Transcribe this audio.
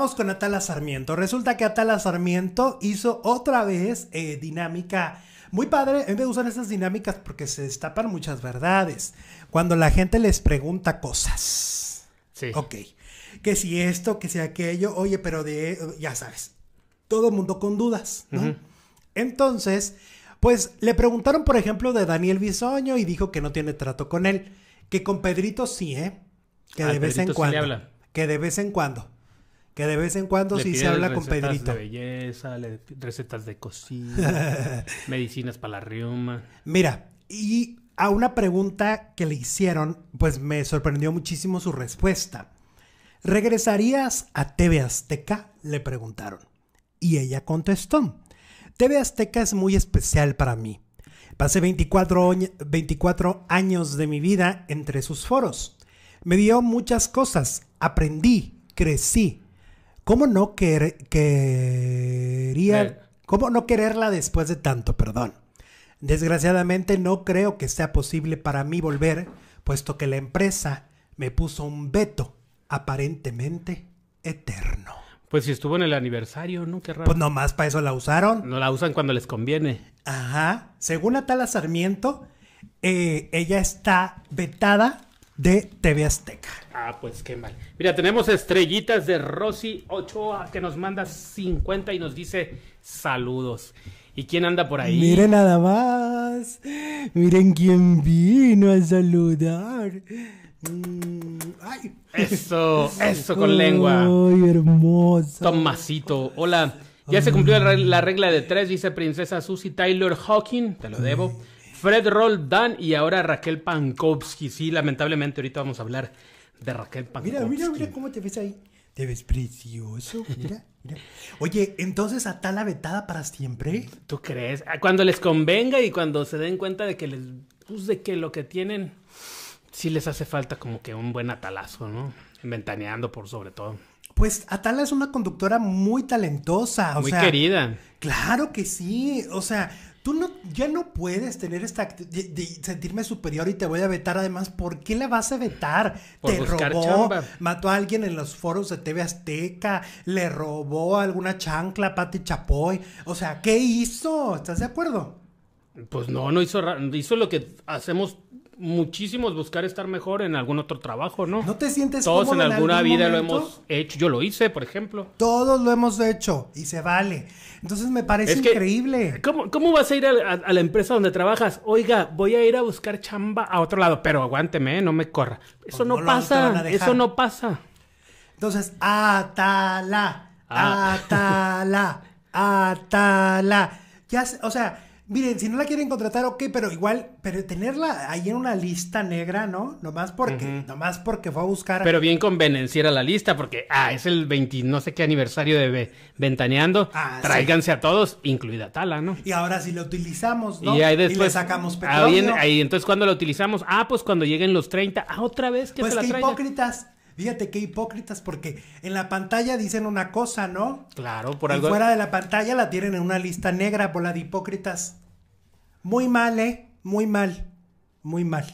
Vamos con Atala Sarmiento. Resulta que Atala Sarmiento hizo otra vez eh, dinámica muy padre. A mí me gustan esas dinámicas porque se destapan muchas verdades. Cuando la gente les pregunta cosas. Sí. Ok. Que si esto, que si aquello. Oye, pero de. Ya sabes. Todo mundo con dudas, ¿no? Entonces, pues le preguntaron, por ejemplo, de Daniel Bisoño y dijo que no tiene trato con él. Que con Pedrito sí, ¿eh? Que Al de vez en sí cuando. le habla. Que de vez en cuando. Que de vez en cuando Le sí se habla con recetas Pedrito. de belleza, le- recetas de cocina, medicinas para la riuma. Mira, y a una pregunta que le hicieron, pues me sorprendió muchísimo su respuesta. ¿Regresarías a TV Azteca? Le preguntaron. Y ella contestó. TV Azteca es muy especial para mí. Pasé 24, oñ- 24 años de mi vida entre sus foros. Me dio muchas cosas. Aprendí, crecí. ¿Cómo no quer- quería... Eh. ¿Cómo no quererla después de tanto? Perdón. Desgraciadamente no creo que sea posible para mí volver, puesto que la empresa me puso un veto aparentemente eterno. Pues si estuvo en el aniversario, ¿no? Qué raro. Pues nomás para eso la usaron. No la usan cuando les conviene. Ajá. Según Atala Sarmiento, eh, ella está vetada de TV Azteca. Ah, pues qué mal. Mira, tenemos estrellitas de Rosy Ochoa que nos manda 50 y nos dice saludos. ¿Y quién anda por ahí? Miren nada más. Miren quién vino a saludar. Mm, ay. Eso, eso con lengua. Ay, hermosa. Tomasito, hola. Ya se cumplió la reg- la regla de tres, dice Princesa Susie Tyler Hawking, te lo debo. Fred Roldán y ahora Raquel Pankowski. Sí, lamentablemente ahorita vamos a hablar de Raquel Pankowski. Mira, mira, mira cómo te ves ahí. Te ves precioso. Mira, mira. Oye, entonces Atala vetada para siempre. ¿Tú crees? Ah, Cuando les convenga y cuando se den cuenta de que les pues, de que lo que tienen sí les hace falta como que un buen atalazo, ¿no? Ventaneando por sobre todo. Pues Atala es una conductora muy talentosa. O Muy sea, querida. Claro que sí. O sea, tú no, ya no puedes tener esta de, de sentirme superior y te voy a vetar. Además, ¿por qué la vas a vetar? Por te robó, chamba. mató a alguien en los foros de TV Azteca, le robó alguna chancla a Pati Chapoy. O sea, ¿qué hizo? ¿Estás de acuerdo? Pues no, no hizo, hizo lo que hacemos muchísimos, buscar estar mejor en algún otro trabajo, ¿no? ¿No te sientes Todos en alguna vida lo hemos hecho. Yo lo hice, por ejemplo. Todos lo hemos hecho y se vale. Entonces me parece Es que- increíble. ¿Cómo, cómo vas a ir a, a- a la empresa donde trabajas? Oiga, voy a ir a buscar chamba a otro lado, pero aguánteme, ¿eh? no me corra. Eso Pues no, no a pasa, eso no pasa. Entonces, Atala, Ah. Atala, Atala. Ya, o sea, miren, si no la quieren contratar, ok, pero igual, pero tenerla ahí en una lista negra, ¿no? Nomás porque, nomás porque fue a buscar. Pero bien convenenciera la lista, porque, ah, es el 20, no sé qué aniversario de Ve- Ventaneando. Ah, sí. Tráiganse a todos, incluida Tala, ¿no? y ahora sí lo utilizamos, ¿no? Y ahí le después. sacamos ah, petróleo. bien, ahí, entonces, cuando lo utilizamos? Ah, pues cuando lleguen los 30. Ah, otra vez que pues se la qué traigan. hipócritas. Fíjate qué hipócritas, porque en la pantalla dicen una cosa, ¿no? Claro, por y algo. fuera de la pantalla la tienen en una lista negra por la de hipócritas. Muy mal, ¿eh? Muy mal. Muy mal.